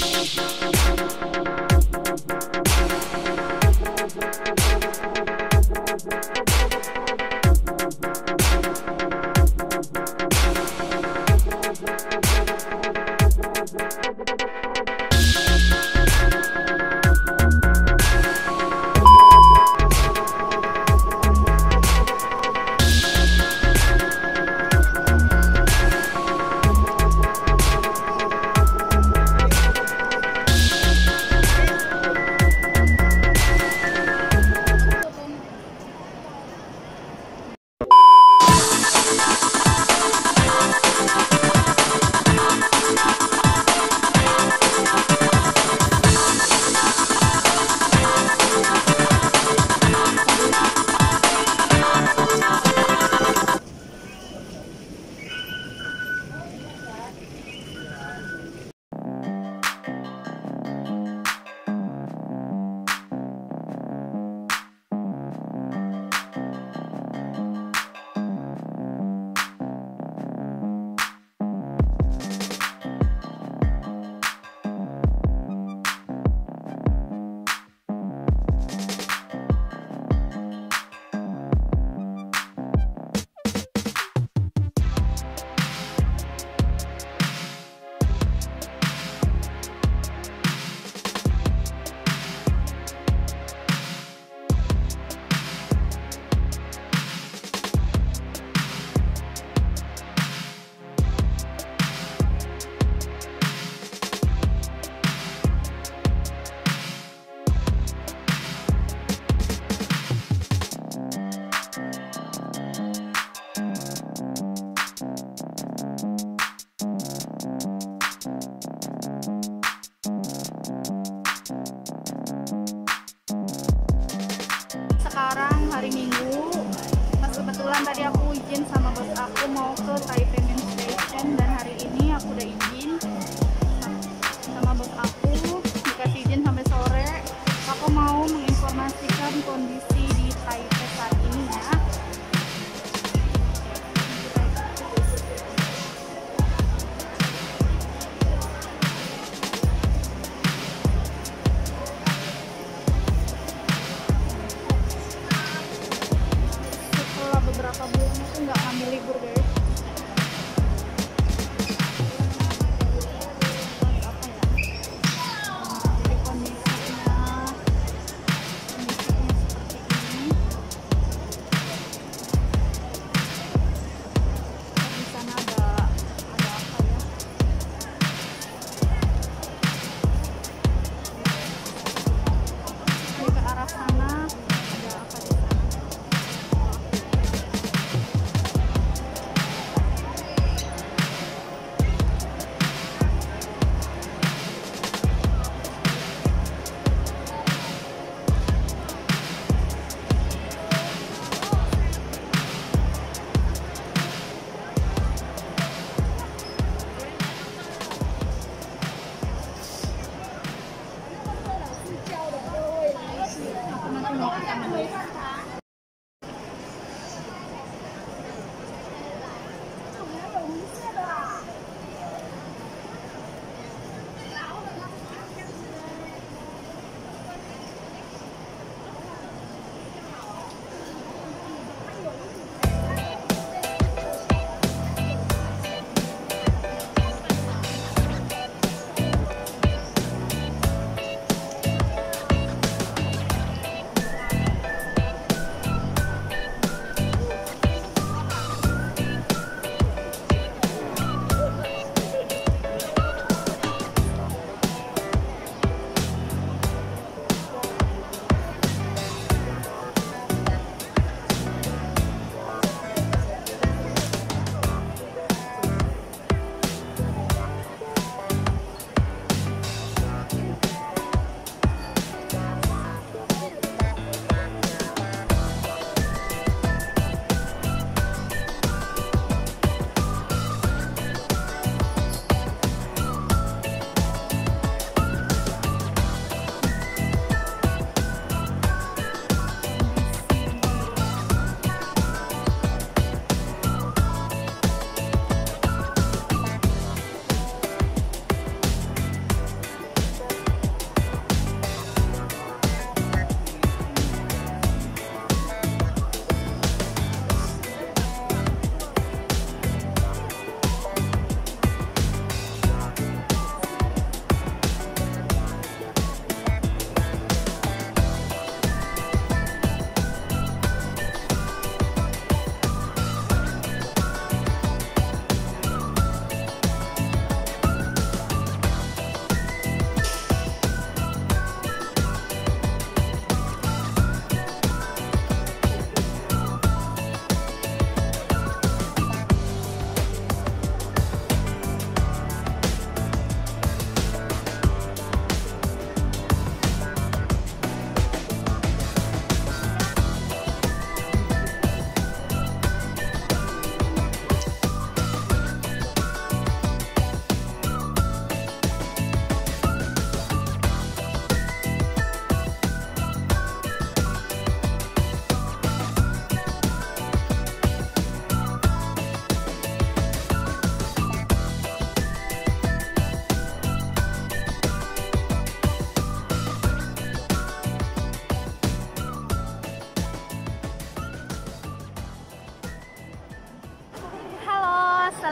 kebetulan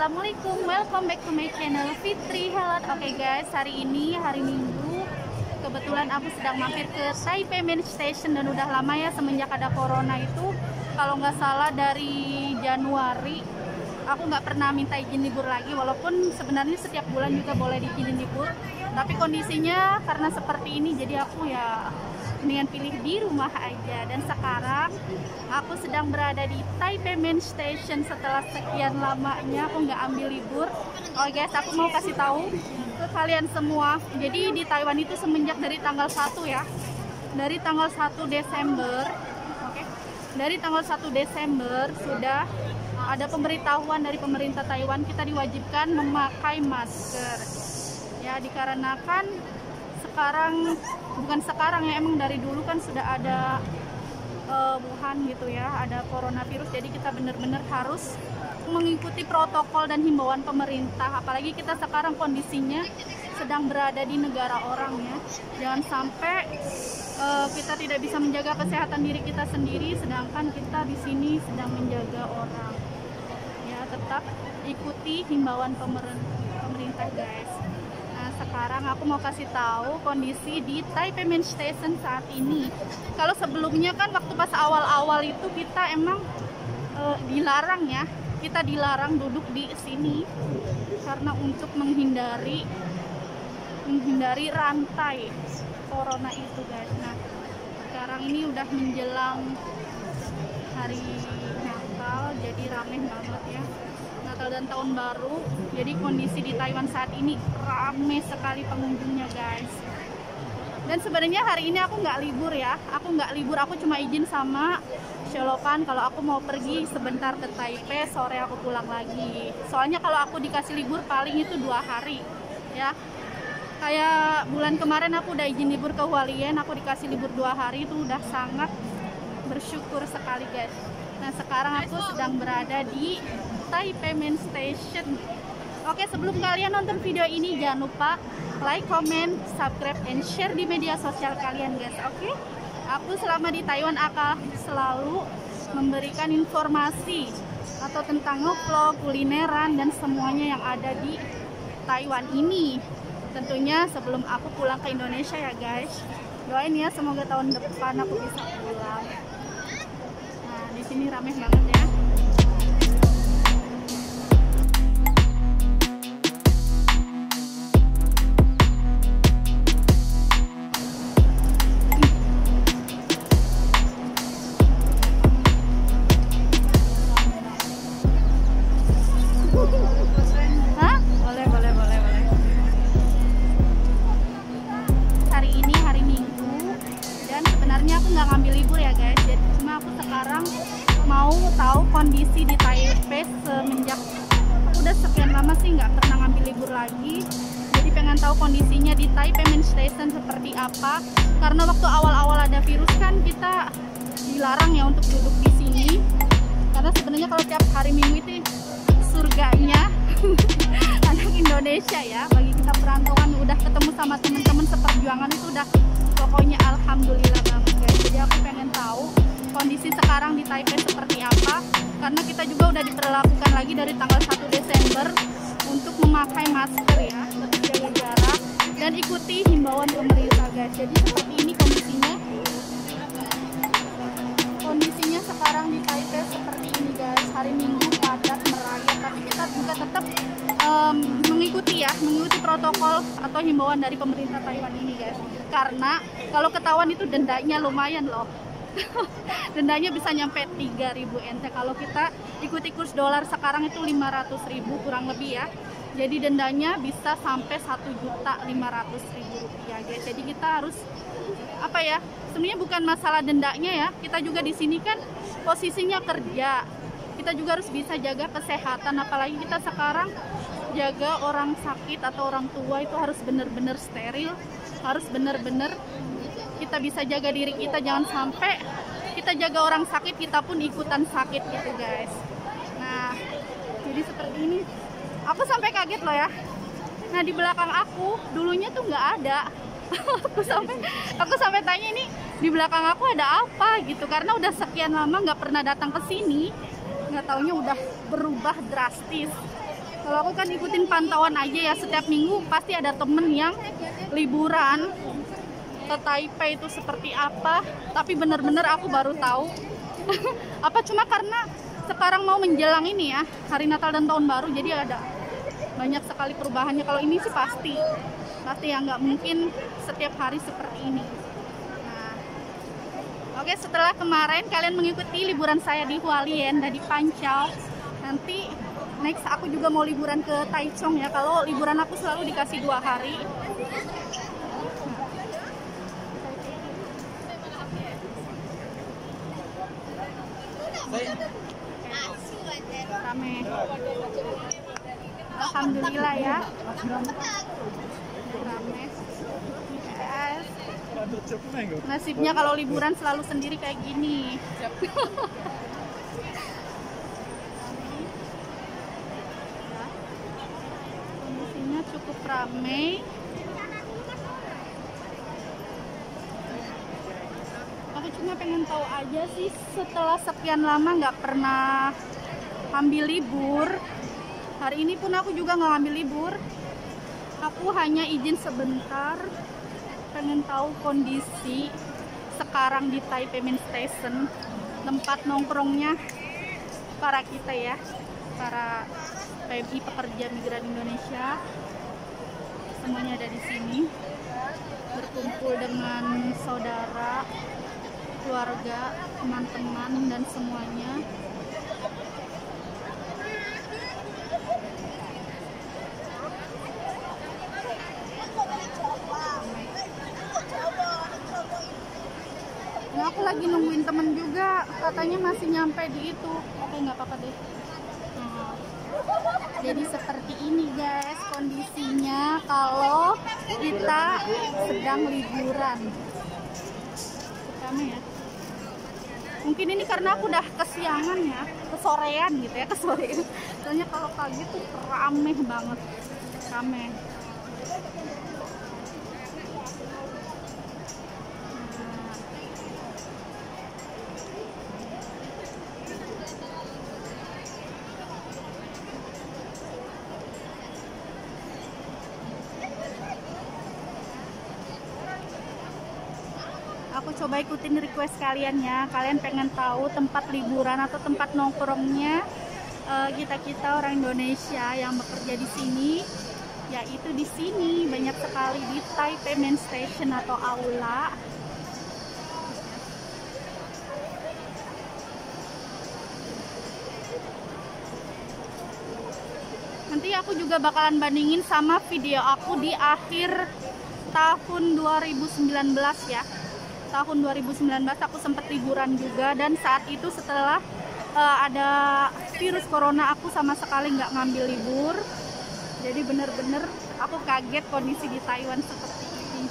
back to my channel Fitri Hello Oke guys, hari ini hari Minggu Kebetulan aku sedang mampir ke Taipei Main Station Dan udah lama ya semenjak ada corona itu. Kalau nggak salah dari Januari Aku nggak pernah minta izin libur lagi Walaupun sebenarnya setiap bulan juga boleh diizinin libur. Tapi kondisinya karena seperti ini Jadi aku ya mendingan pilih di rumah aja. Dan sekarang aku sedang berada di Taipei Main Station. Setelah sekian lamanya aku nggak ambil libur. Oh guys aku mau kasih tahu ke kalian semua. Jadi di Taiwan itu semenjak dari tanggal 1 ya. Dari tanggal 1 Desember oke. Okay, dari tanggal 1 Desember sudah ada pemberitahuan dari pemerintah Taiwan. Kita diwajibkan memakai masker. Ya dikarenakan sekarang bukan sekarang ya emang dari dulu kan sudah ada uh, Wuhan gitu ya ada coronavirus. Jadi kita benar-benar harus mengikuti protokol dan himbauan pemerintah. Apalagi kita sekarang kondisinya sedang berada di negara orang ya. Jangan sampai uh, kita tidak bisa menjaga kesehatan diri kita sendiri sedangkan kita di sini sedang menjaga orang. Ya tetap ikuti himbauan pemerintah guys sekarang aku mau kasih tahu kondisi di Taipei Main Station saat ini. Kalau sebelumnya kan waktu pas awal-awal itu kita emang e, dilarang ya, kita dilarang duduk di sini karena untuk menghindari menghindari rantai corona itu guys. Nah sekarang ini udah menjelang hari Natal jadi rame banget ya. Natal dan Tahun Baru. Jadi kondisi di Taiwan saat ini rame sekali pengunjungnya guys. Dan sebenarnya hari ini aku nggak libur ya. Aku nggak libur, aku cuma izin sama Sholopan kalau aku mau pergi sebentar ke Taipei, sore aku pulang lagi. Soalnya kalau aku dikasih libur paling itu dua hari ya. Kayak bulan kemarin aku udah izin libur ke Hualien, aku dikasih libur dua hari itu udah sangat bersyukur sekali guys. Nah sekarang aku sedang berada di Taipei Main Station. Oke, sebelum kalian nonton video ini jangan lupa like, comment, subscribe, and share di media sosial kalian guys. Oke? Aku selama di Taiwan akan selalu memberikan informasi atau tentang vlog, kulineran dan semuanya yang ada di Taiwan ini. Tentunya sebelum aku pulang ke Indonesia ya guys. Doain ya semoga tahun depan aku bisa pulang. Nah, di sini ramai banget ya. Memakai masker ya jaga jarak dan ikuti himbauan pemerintah guys. Jadi seperti ini kondisinya. Kondisinya sekarang di Taipei seperti ini guys. Hari Minggu padat merayap tapi kita juga tetap um, mengikuti ya mengikuti protokol atau himbauan dari pemerintah Taiwan ini guys. Karena kalau ketahuan itu dendanya lumayan loh. Dendanya bisa nyampe 3000 NT kalau kita ikuti kurs dolar sekarang itu 500.000 kurang lebih ya jadi dendanya bisa sampai 1 juta 500 ribu rupiah guys. Jadi kita harus apa ya sebenarnya bukan masalah dendanya ya. Kita juga di sini kan posisinya kerja. Kita juga harus bisa jaga kesehatan apalagi kita sekarang jaga orang sakit atau orang tua itu harus benar-benar steril harus benar-benar kita bisa jaga diri kita. Jangan sampai kita jaga orang sakit kita pun ikutan sakit gitu guys. Nah jadi seperti ini aku sampai kaget loh ya. Nah di belakang aku dulunya tuh nggak ada. Aku sampai aku sampai tanya ini di belakang aku ada apa? Gitu. Karena udah sekian lama nggak pernah datang ke sini. Nggak taunya udah berubah drastis. Kalau aku kan ikutin pantauan aja ya setiap minggu pasti ada temen yang liburan ke Taipei itu seperti apa. Tapi bener-bener aku baru tahu. Apa cuma karena sekarang mau menjelang ini ya hari Natal dan tahun baru jadi ada banyak sekali perubahannya. Kalau ini sih pasti pasti ya nggak mungkin setiap hari seperti ini. Nah oke setelah kemarin kalian mengikuti liburan saya di Hualien dan di Pancau nanti next aku juga mau liburan ke Taichung ya. Kalau liburan aku selalu dikasih dua hari. Rame Alhamdulillah ya yes. nasibnya kalau liburan selalu sendiri kayak gini kondisinya cukup ramai aku cuma pengen tahu aja sih setelah sekian lama nggak pernah ambil libur hari ini pun aku juga nggak ambil libur. Aku hanya izin sebentar. Pengen tahu kondisi sekarang di Taipei Main Station tempat nongkrongnya para kita ya para PMI pekerja migran Indonesia. Semuanya ada di sini. Berkumpul dengan saudara keluarga teman-teman dan semuanya Nah, aku lagi nungguin temen juga katanya masih nyampe di itu. Oke nggak apa-apa deh. Nah, jadi seperti ini guys kondisinya kalau kita sedang liburan. Ya. Mungkin ini karena aku udah kesiangan ya kesorean gitu ya kesorean. Soalnya kalau pagi tuh rame banget. Rame aku coba ikutin request kalian ya. Kalian pengen tahu tempat liburan atau tempat nongkrongnya kita kita orang Indonesia yang bekerja di sini yaitu di sini. Banyak sekali di Taipei Main Station atau aula. Nanti aku juga bakalan bandingin sama video aku di akhir tahun 2019 ya tahun 2019 aku sempat liburan juga. Dan saat itu setelah uh, ada virus corona aku sama sekali nggak ngambil libur. Jadi bener-bener aku kaget kondisi di Taiwan seperti ini.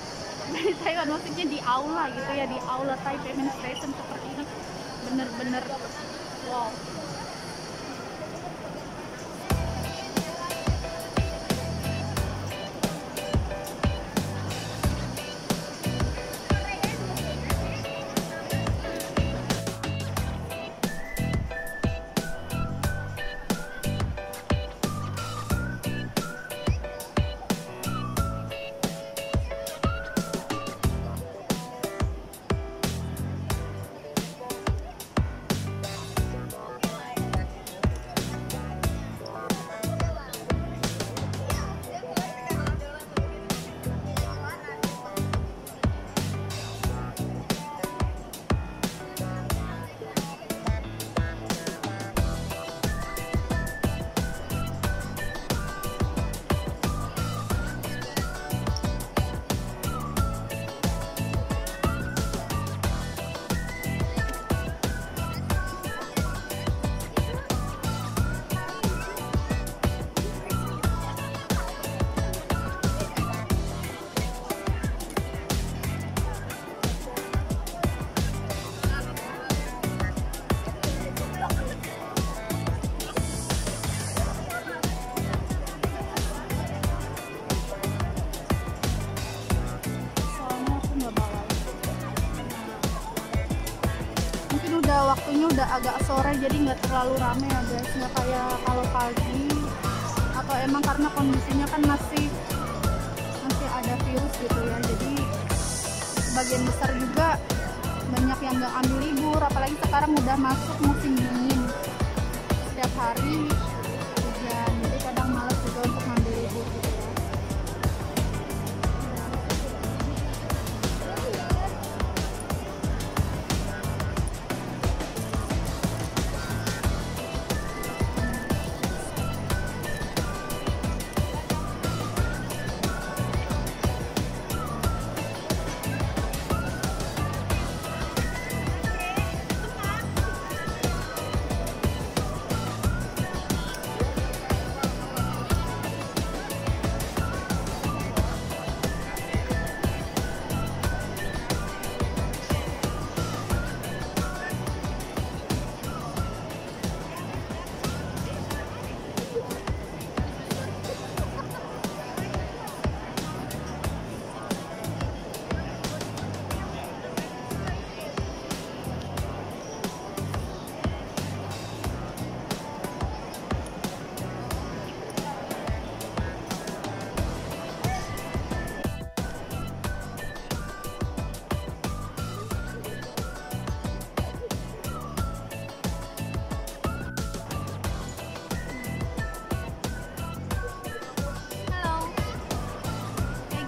Di Taiwan maksudnya di aula gitu ya di aula Taipei Station seperti ini. Bener-bener wow jadi nggak terlalu rame ya guys. Nggak kayak kalau pagi atau emang karena kondisinya kan masih masih ada virus gitu ya. Jadi sebagian besar juga banyak yang nggak ambil libur. Apalagi sekarang udah masuk musim dingin. Setiap hari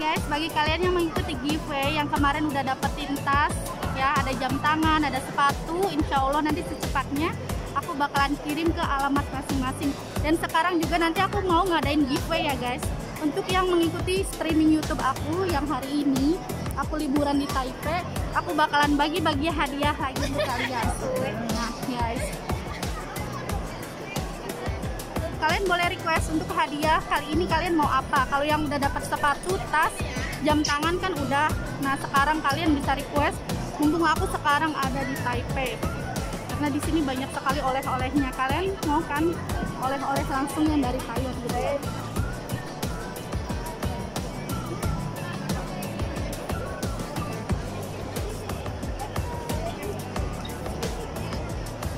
guys, bagi kalian yang mengikuti giveaway yang kemarin udah dapetin tas, ya ada jam tangan, ada sepatu, insya Allah nanti secepatnya aku bakalan kirim ke alamat masing-masing. Dan sekarang juga nanti aku mau ngadain giveaway ya guys. Untuk yang mengikuti streaming YouTube aku yang hari ini, aku liburan di Taipei, aku bakalan bagi-bagi hadiah lagi untuk kalian. Kalian boleh request untuk hadiah kali ini kalian mau apa? Kalau yang udah dapat sepatu tas jam tangan kan udah. Nah sekarang kalian bisa request. Mumpung aku sekarang ada di Taipei. Karena di sini banyak sekali oleh-olehnya. Kalian mau kan oleh-oleh langsung yang dari Taiwan gitu ya?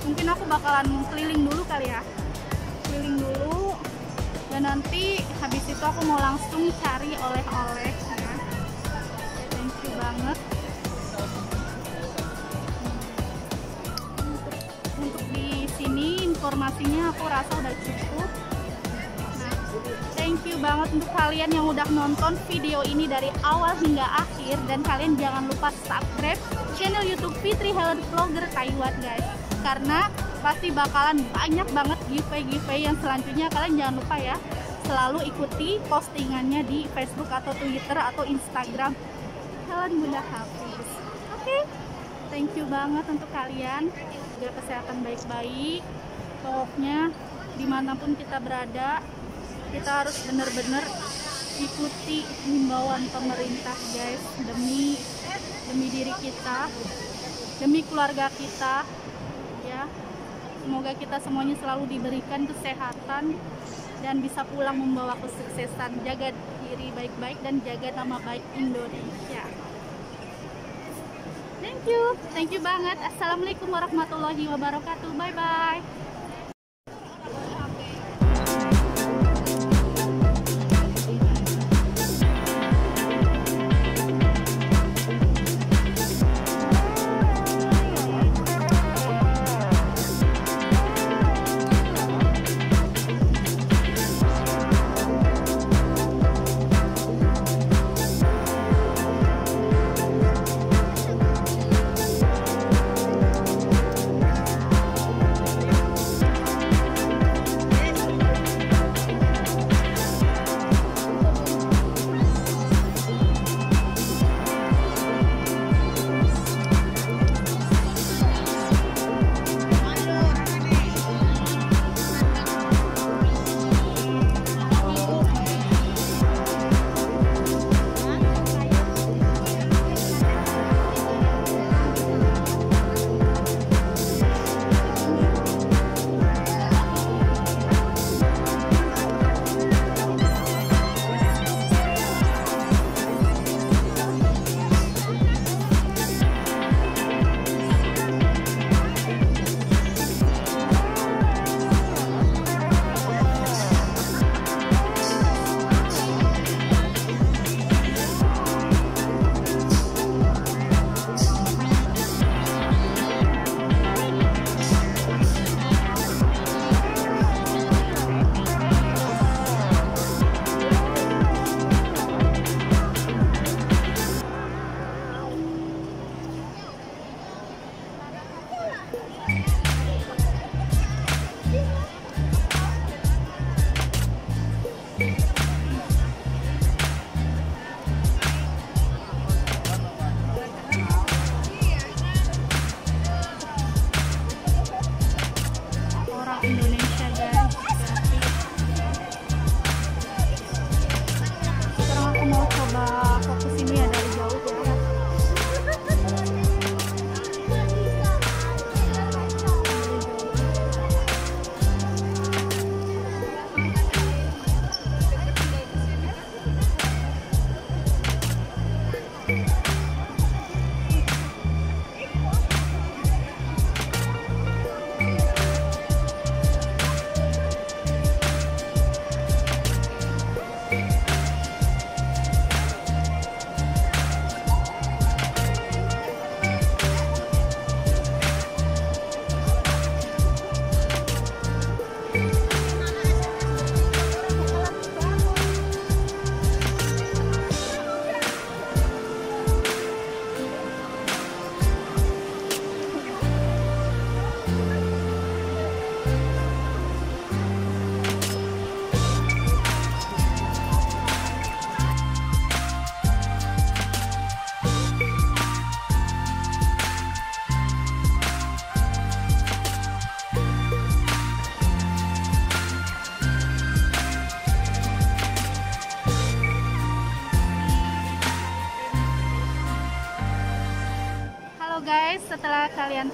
Mungkin aku bakalan keliling dulu kali ya aku mau langsung cari oleh-oleh. Ya Oke, thank you banget. Untuk, untuk di sini informasinya aku rasa udah cukup. Nah thank you banget untuk kalian yang udah nonton video ini dari awal hingga akhir. Dan kalian jangan lupa subscribe channel YouTube Fitri Helen Vlogger Taiwan guys. Karena pasti bakalan banyak banget giveaway-giveaway yang selanjutnya. Kalian jangan lupa ya selalu ikuti postingannya di Facebook atau Twitter atau Instagram. Helen Bunda Hafiz. Oke thank you banget untuk kalian. Jaga kesehatan baik-baik. Pokoknya di mana pun kita berada kita harus benar-benar ikuti himbauan pemerintah guys. Demi demi diri kita demi keluarga kita ya. Semoga kita semuanya selalu diberikan kesehatan dan bisa pulang membawa kesuksesan. Jaga diri baik-baik dan jaga nama baik Indonesia. Thank you. Thank you banget. Assalamualaikum warahmatullahi wabarakatuh. Bye bye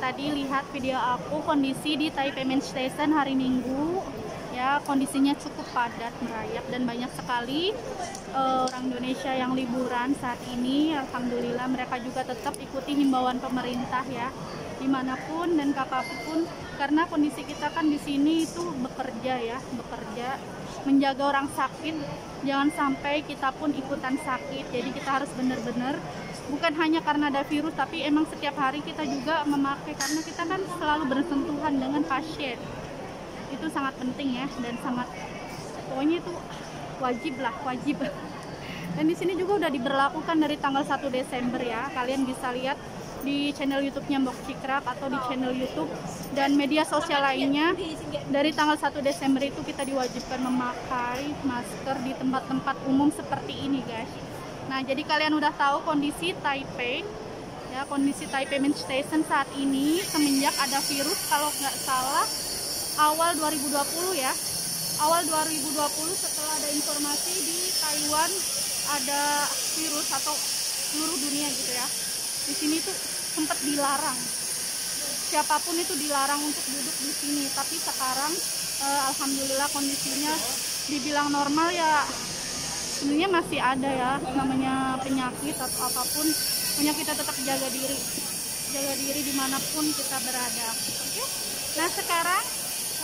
tadi lihat video aku kondisi di Taipei Main Station hari Minggu, ya kondisinya cukup padat merayap dan banyak sekali uh, orang Indonesia yang liburan saat ini. Alhamdulillah mereka juga tetap ikuti himbauan pemerintah ya, di mana pun dan kapan pun. Karena kondisi kita kan di sini itu bekerja ya, bekerja menjaga orang sakit. Jangan sampai kita pun ikutan sakit. Jadi kita harus benar-benar bukan hanya karena ada virus tapi emang setiap hari kita juga memakai karena kita kan selalu bersentuhan dengan pasien. Itu sangat penting ya dan sangat pokoknya itu wajib lah wajib. Dan di sini juga udah diberlakukan dari tanggal 1 Desember ya. Kalian bisa lihat di channel YouTube-nya Mbok Cikrak atau di channel YouTube dan media sosial lainnya. Dari tanggal 1 Desember itu kita diwajibkan memakai masker di tempat-tempat umum seperti ini guys Nah, jadi kalian udah tahu kondisi Taipei, ya kondisi Taipei Main Station saat ini semenjak ada virus kalau nggak salah awal 2020 ya. Awal 2020 setelah ada informasi di Taiwan ada virus atau seluruh dunia gitu ya. Di sini tuh sempat dilarang. Siapa pun itu dilarang untuk duduk di sini, tapi sekarang eh, alhamdulillah kondisinya dibilang normal ya sebenarnya masih ada ya namanya penyakit atau apa pun punya kita tetap jaga diri. Jaga diri di mana pun kita berada oke? Nah sekarang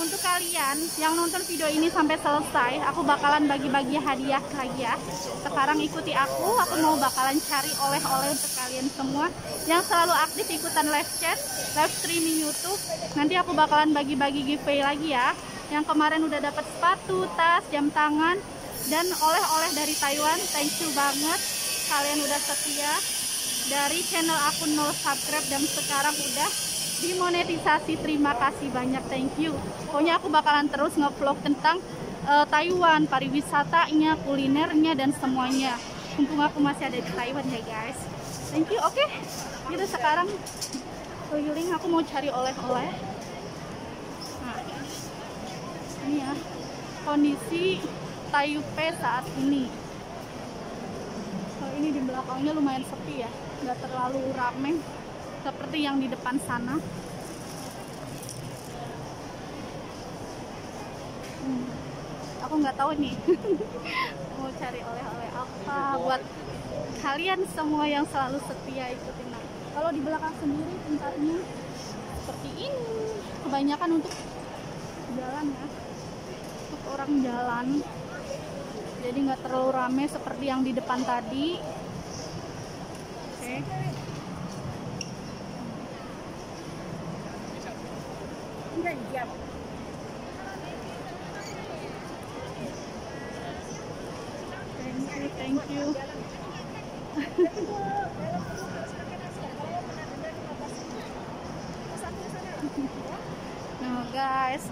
untuk kalian yang nonton video ini sampai selesai aku bakalan bagi-bagi hadiah lagi ya. Sekarang ikuti aku aku mau bakalan cari oleh-oleh untuk kalian semua yang selalu aktif ikutan live chat live streaming YouTube. Nanti aku bakalan bagi-bagi giveaway lagi ya. Yang kemarin udah dapat sepatu tas jam tangan dan oleh-oleh dari Taiwan thank you banget. Kalian udah setia. Dari channel akun 0 subscribe dan sekarang udah dimonetisasi. Terima kasih banyak thank you. Pokoknya aku bakalan terus ngevlog tentang uh, Taiwan pariwisatanya kulinernya dan semuanya. Mumpung aku masih ada di Taiwan ya guys. Thank you oke. Okay. gitu sekarang. Keliling aku mau cari oleh-oleh. Nah ini ya. Kondisi Taipei saat ini. Kalau ini di belakangnya lumayan sepi ya. Nggak terlalu rame. Seperti yang di depan sana. Hmm, aku nggak tahu nih mau cari oleh-oleh apa. Buat kalian semua yang selalu setia ikutin aku. Kalau di belakang sendiri tempatnya seperti ini. Kebanyakan untuk jalan ya. Untuk orang jalan jadi nggak terlalu rame seperti yang di depan tadi. Oke. Okay. thank you thank you. Nah guys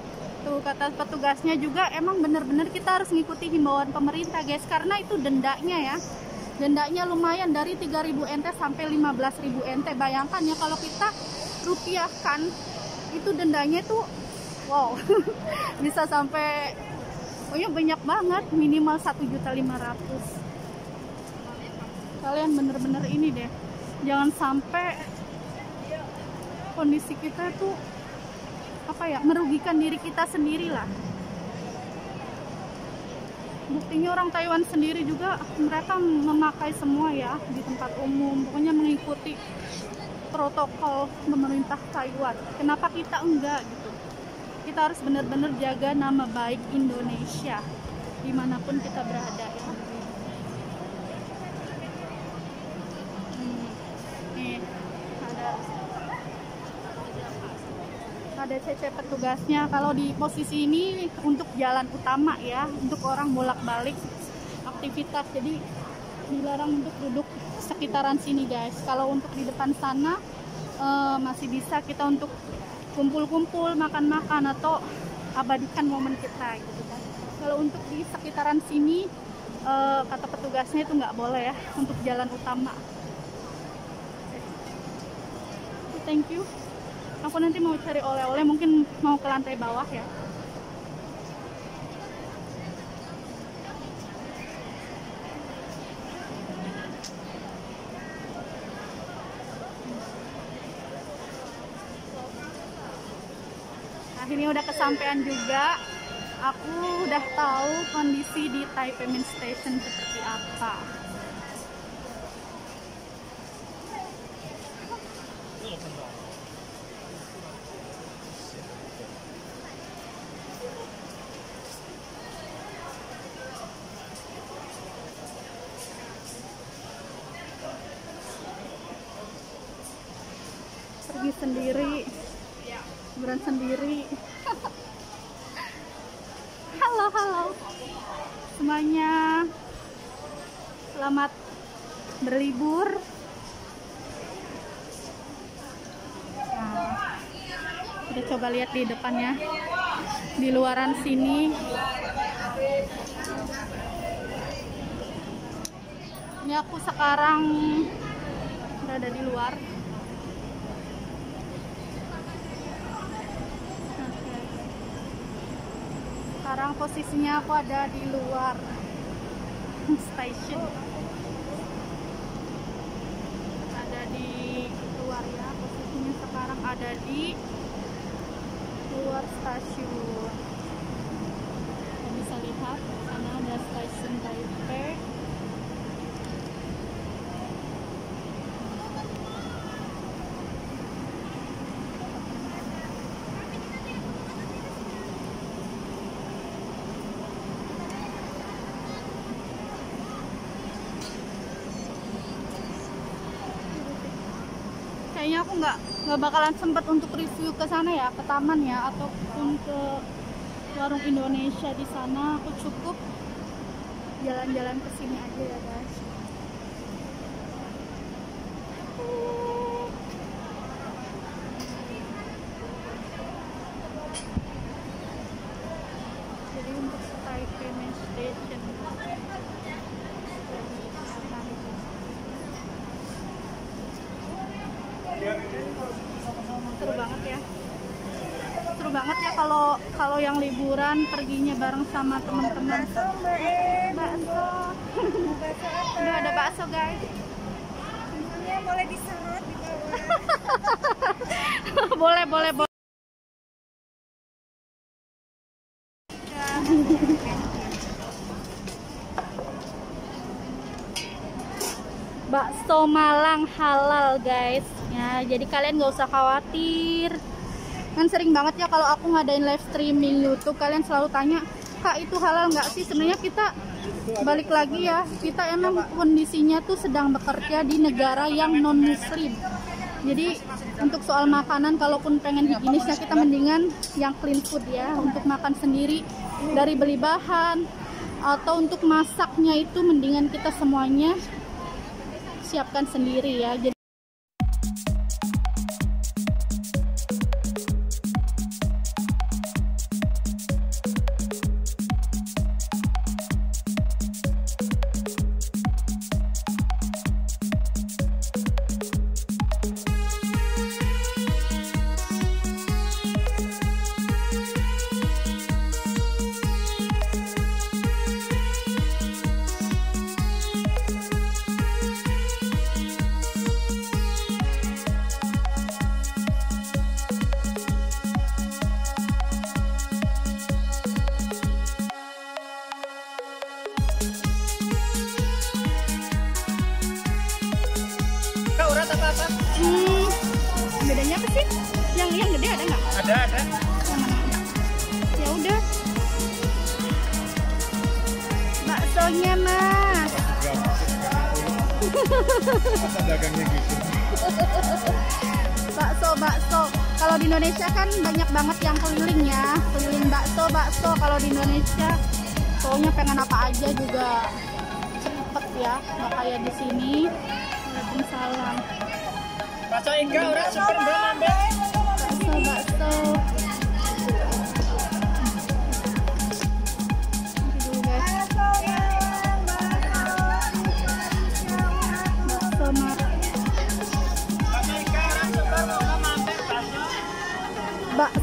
kata petugasnya juga emang bener-bener kita harus ngikuti himbauan pemerintah guys? Karena itu dendanya ya. Dendanya lumayan dari 3000 nt sampai 15000 nt bayangkan ya kalau kita rupiahkan itu dendanya tuh wow bisa sampai pokoknya banyak banget minimal 1.500 kalian bener-bener ini deh jangan sampai kondisi kita tuh apa ya merugikan diri kita sendiri lah buktinya orang Taiwan sendiri juga mereka memakai semua ya di tempat umum. Pokoknya mengikuti protokol pemerintah Taiwan. Kenapa kita enggak gitu? Kita harus benar-benar jaga nama baik Indonesia di mana pun kita berada ya ada CC petugasnya. Kalau di posisi ini untuk jalan utama ya untuk orang bolak-balik aktivitas. Jadi dilarang untuk duduk sekitaran sini guys. Kalau untuk di depan sana uh, masih bisa kita untuk kumpul-kumpul makan-makan atau abadikan momen kita gitu kan. Kalau untuk di sekitaran sini uh, kata petugasnya itu nggak boleh ya untuk jalan utama. Thank you aku nanti mau cari oleh-oleh mungkin mau ke lantai bawah ya. Nah ini udah kesampaian juga. Aku udah tahu kondisi di Taipei Main Station seperti apa. Kita coba lihat di depannya, di luaran sini. Ini aku sekarang berada di luar. Sekarang posisinya aku ada di luar station. Ada di luar ya, posisinya sekarang ada di luar stasiun. Kalian bisa lihat sana ada stasiun Taipei. kayaknya aku nggak nggak bakalan sempet untuk review ke sana ya ke taman ya ataupun ke warung Indonesia di sana. Aku cukup jalan-jalan ke sini aja ya guys. Jadi untuk Taipei Main Station seru banget ya. Seru banget ya kalau kalau yang liburan perginya bareng sama teman-teman. Bakso ada bakso guys. Boleh diserut di boleh boleh boleh. Bakso Malang halal guys ya jadi kalian nggak usah khawatir. Kan sering banget ya kalau aku ngadain live streaming YouTube kalian selalu tanya kak itu halal nggak sih? Sebenarnya kita balik lagi ya kita emang kondisinya tuh sedang bekerja di negara yang non muslim jadi untuk soal makanan kalaupun pengen higienisnya kita mendingan yang clean food ya untuk makan sendiri dari beli bahan atau untuk masaknya itu mendingan kita semuanya siapkan sendiri ya. Jadi kan banyak banget yang keliling ya. Keliling bakso bakso kalau di Indonesia. Pokoknya pengen apa aja juga cepet ya nggak kayak di sini. Waalaikumsalam. Bakso Inga, urat super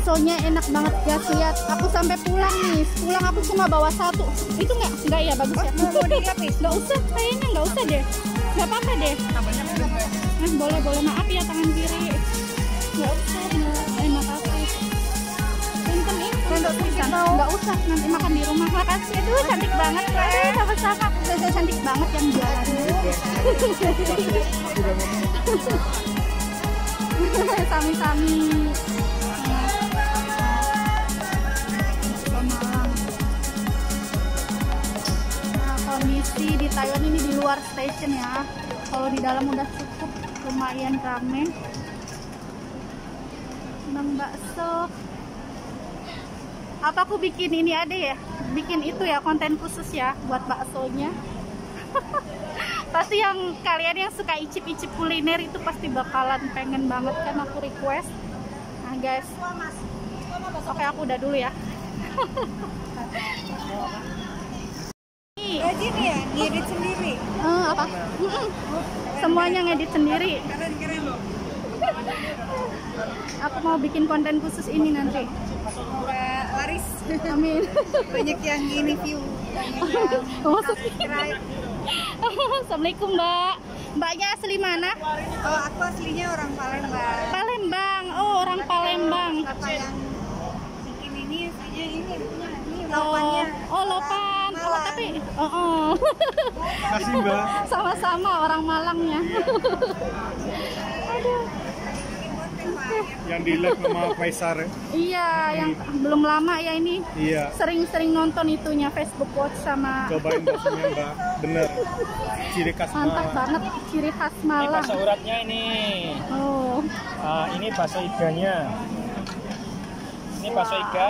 baksonya enak banget guys lihat aku sampai pulang nih pulang aku cuma bawa satu. Itu nggak? Nggak ya bagus ya. Mau dilapis nggak usah kayaknya nggak usah deh. Nggak apa-apa deh. Ya? Nah, boleh boleh. Maaf ya tangan kiri. Nggak usah nggak eh makasih thank untuk bisa nggak usah. nanti makan di rumah. Makasih aduh cantik banget aduh sama-sama. Saya cantik banget yang jualannya sami-sami kondisi di Taiwan ini di luar stasiun ya. Kalau di dalam udah cukup lumayan rame. Bang bakso. Apa aku bikin ini ada ya? Bikin itu ya konten khusus ya buat baksonya. Pasti yang kalian yang suka icip-icip kuliner itu pasti bakalan pengen banget kan aku request. Nah guys. Oke aku udah dulu ya Nih, Rajin ya, ngedit sendiri. eh, apa semuanya ngedit sendiri Keren keren loh. aku mau bikin konten khusus ini nanti Semoga laris. amin Banyak yang ini view, Oh, subscribe. Assalamualaikum mbak mbaknya asli mana Kalau aku aslinya orang Palembang. Palembang oh orang Palembang Kakak yang bikin ini aslinya ini ini oh lawannya. oh lopan oh Malang. tapi oh, oh. Kasih Mbak. sama-sama orang Malangnya aduh Yang di live sama Faisar ya. iya yang belum lama ya ini Iya. sering-sering nonton itunya Facebook Watch sama Cobain baksonya Mbak. Bener. Ciri khas mantap Malang. banget ciri khas Ini Malang bakso uratnya ini. oh Ah, ini bakso iganya. Ini bakso iga.